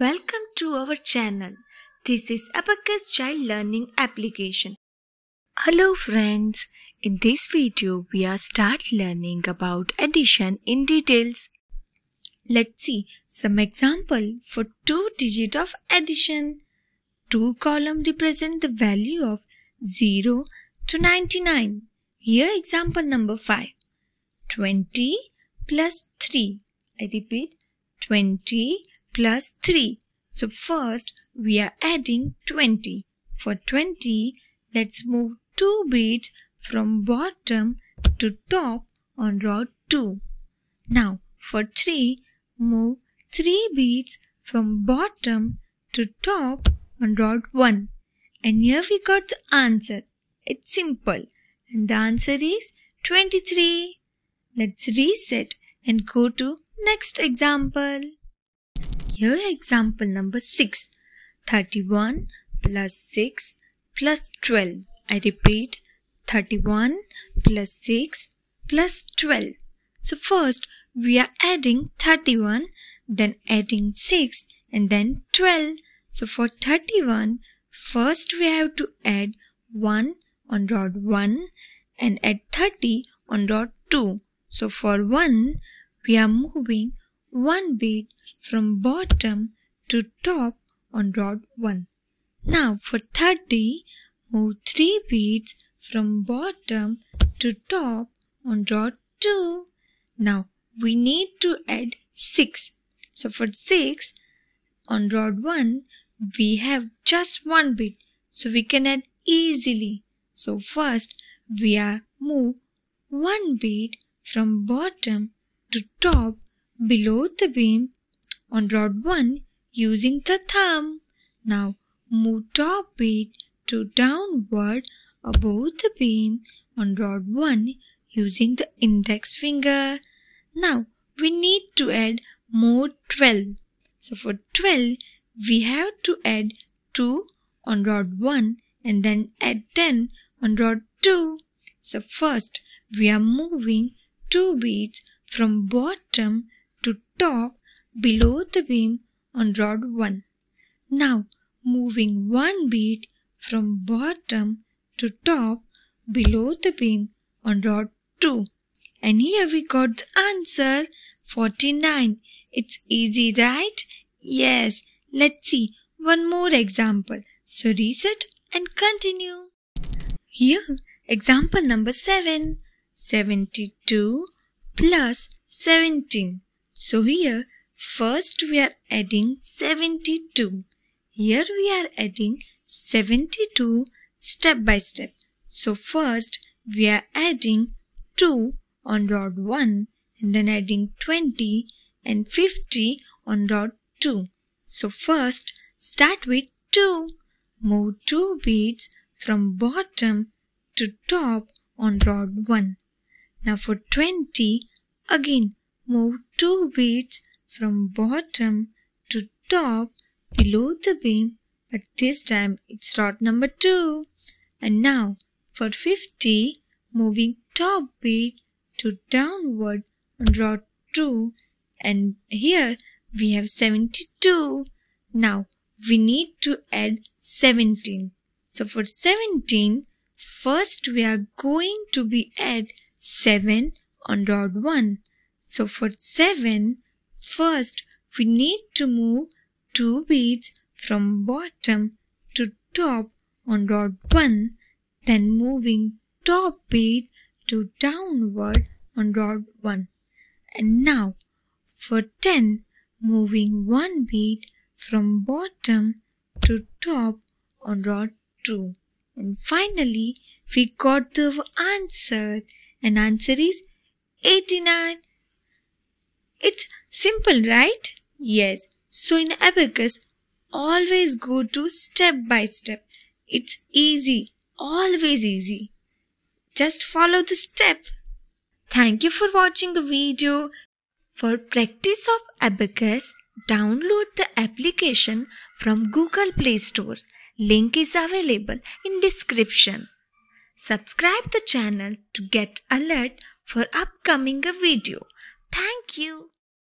Welcome to our channel. This is Abacus Child Learning Application. Hello friends. In this video, we are start learning about addition in details. Let's see some example for two digit of addition. Two column represent the value of 0 to 99. Here example number 5. 20 plus 3. I repeat 20 plus 3. So first we are adding 20. For 20, let's move 2 bits from bottom to top on row 2. Now for 3, move 3 bits from bottom to top on row 1. And here we got the answer. It's simple. And the answer is 23. Let's reset and go to next example. Here example number 6. 31 plus 6 plus 12. I repeat 31 plus 6 plus 12. So first we are adding 31 then adding 6 and then 12. So for 31 first we have to add 1 on rod 1 and add 30 on rod 2. So for 1 we are moving one bit from bottom to top on rod 1. Now for 30, move 3 beads from bottom to top on rod 2. Now we need to add 6. So for 6 on rod 1, we have just one bit. So we can add easily. So first we are move one bit from bottom to top below the beam on rod 1 using the thumb. Now move top bit to downward above the beam on rod 1 using the index finger. Now we need to add more 12. So for 12 we have to add 2 on rod 1 and then add 10 on rod 2. So first we are moving 2 beads from bottom to top below the beam on rod 1. Now moving one bead from bottom to top below the beam on rod 2. And here we got the answer 49. It's easy, right? Yes. Let's see one more example. So reset and continue. Here, example number 7. 72 plus 17. So here first we are adding 72. Here we are adding 72 step by step. So first we are adding 2 on rod 1 and then adding 20 and 50 on rod 2. So first start with 2. Move 2 beads from bottom to top on rod 1. Now for 20 again Move two beads from bottom to top below the beam, but this time it's rod number 2. And now for 50, moving top bead to downward on rod 2 and here we have 72. Now we need to add 17. So for 17, first we are going to be add 7 on rod 1 so for 7, first we need to move 2 beads from bottom to top on rod 1, then moving top bead to downward on rod 1. And now for 10, moving 1 bead from bottom to top on rod 2. And finally, we got the answer. And answer is 89. It's simple, right? Yes. So in Abacus, always go to step by step. It's easy, always easy. Just follow the step. Thank you for watching the video. For practice of Abacus, download the application from Google Play Store. Link is available in description. Subscribe the channel to get alert for upcoming video. Thank you.